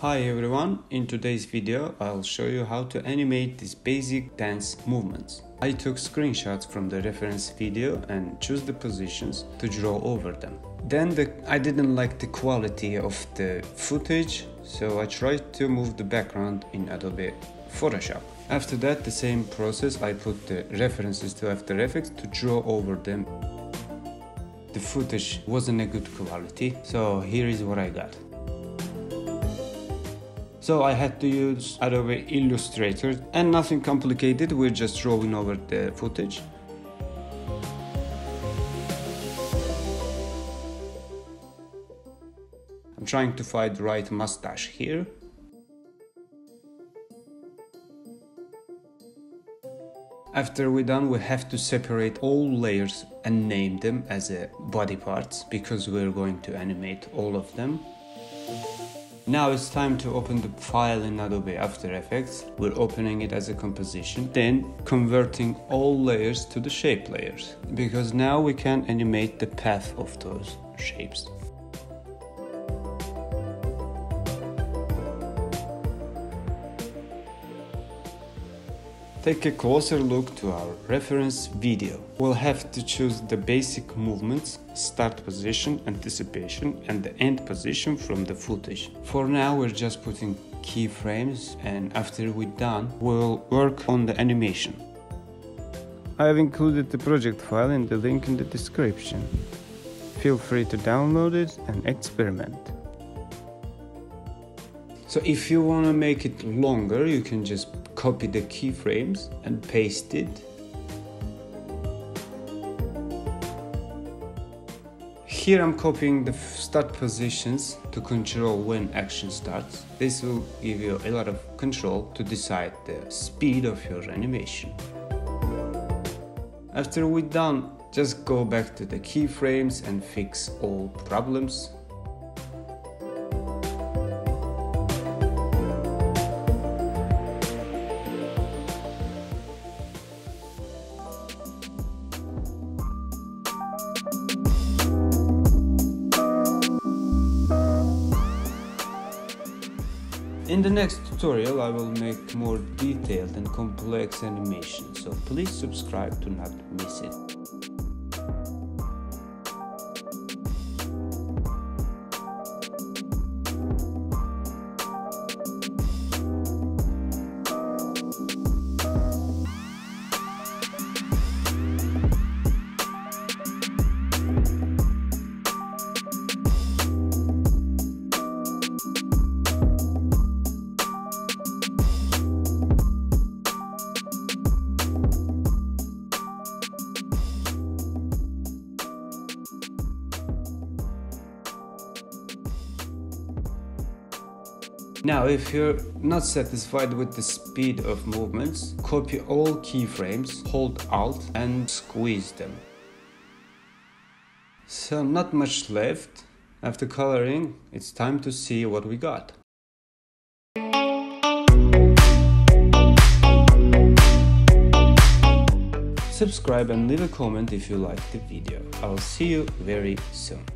Hi everyone, in today's video I'll show you how to animate these basic dance movements. I took screenshots from the reference video and choose the positions to draw over them. Then the, I didn't like the quality of the footage, so I tried to move the background in Adobe Photoshop. After that, the same process, I put the references to After Effects to draw over them. The footage wasn't a good quality, so here is what I got. So I had to use Adobe Illustrator and nothing complicated, we're just drawing over the footage. I'm trying to find the right mustache here. After we're done, we have to separate all layers and name them as a body parts because we're going to animate all of them. Now it's time to open the file in Adobe After Effects. We're opening it as a composition, then converting all layers to the shape layers, because now we can animate the path of those shapes. Take a closer look to our reference video. We'll have to choose the basic movements, start position, anticipation and the end position from the footage. For now we're just putting keyframes and after we're done we'll work on the animation. I have included the project file in the link in the description. Feel free to download it and experiment. So if you want to make it longer, you can just copy the keyframes and paste it. Here I'm copying the start positions to control when action starts. This will give you a lot of control to decide the speed of your animation. After we're done, just go back to the keyframes and fix all problems In the next tutorial I will make more detailed and complex animations, so please subscribe to not miss it. Now, if you're not satisfied with the speed of movements, copy all keyframes, hold Alt and squeeze them. So not much left. After coloring, it's time to see what we got. Subscribe and leave a comment if you liked the video. I'll see you very soon.